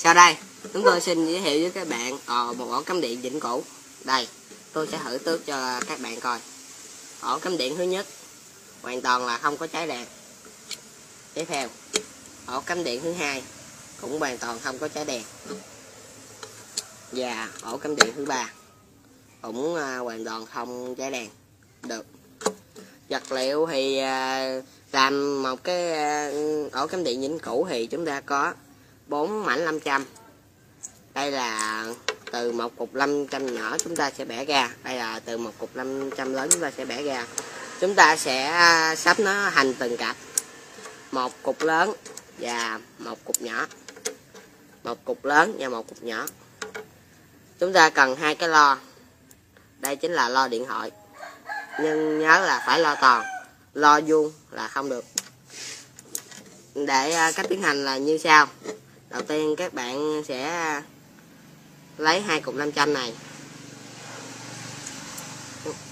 sau đây chúng tôi xin giới thiệu với các bạn ờ, một ổ cắm điện vĩnh cửu. Đây tôi sẽ thử tước cho các bạn coi. Ổ cắm điện thứ nhất hoàn toàn là không có cháy đèn. Tiếp theo ổ cắm điện thứ hai cũng hoàn toàn không có cháy đèn. Và ổ cắm điện thứ ba cũng ờ, hoàn toàn không cháy đèn được. Vật liệu thì ờ, làm một cái ờ, ổ cắm điện vĩnh cửu thì chúng ta có 4 mảnh 500 đây là từ một cục 500 nhỏ chúng ta sẽ bẻ ra. Đây là từ một cục 500 lớn chúng ta sẽ bẻ ra. Chúng ta sẽ à, sắp nó thành từng cặp. Một cục lớn và một cục nhỏ. Một cục lớn và một cục nhỏ. Chúng ta cần hai cái lo. Đây chính là lo điện thoại nhưng nhớ là phải lo toàn. Lo vuông là không được. Để à, cách tiến hành là như sau đầu tiên các bạn sẽ lấy hai cục 500 này.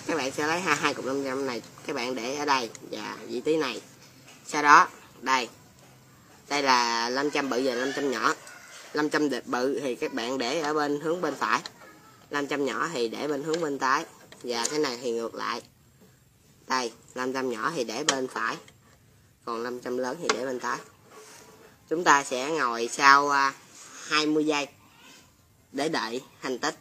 Các bạn sẽ lấy hai hai cục 500 này, các bạn để ở đây và vị trí này. Sau đó, đây. Đây là 500 bự và 500 nhỏ. 500 địch bự thì các bạn để ở bên hướng bên phải. 500 nhỏ thì để bên hướng bên trái. Và cái này thì ngược lại. Đây 500 nhỏ thì để bên phải. Còn 500 lớn thì để bên trái chúng ta sẽ ngồi sau à, 20 giây để đợi hành tích.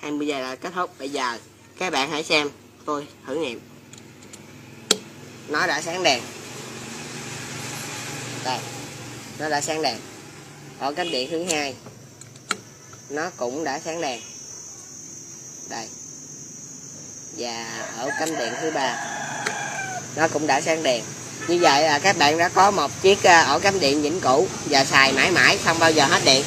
hai mươi giây là kết thúc. Bây giờ các bạn hãy xem, tôi thử nghiệm nó đã sáng đèn. Đây, nó đã sáng đèn. Ở cánh điện thứ hai, nó cũng đã sáng đèn. Đây. Và ở cánh điện thứ ba, nó cũng đã sáng đèn. Như vậy là các bạn đã có một chiếc à, ổ cắm điện vĩnh cửu và xài mãi mãi, không bao giờ hết điện.